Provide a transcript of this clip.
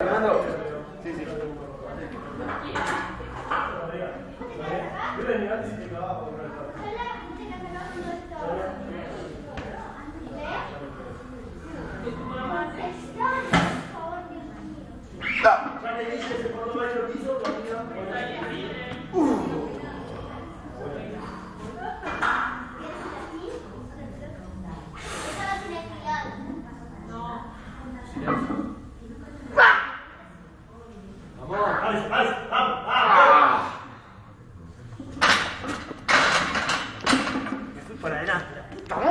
Fernando. Sí, sí. Me fui para adelante.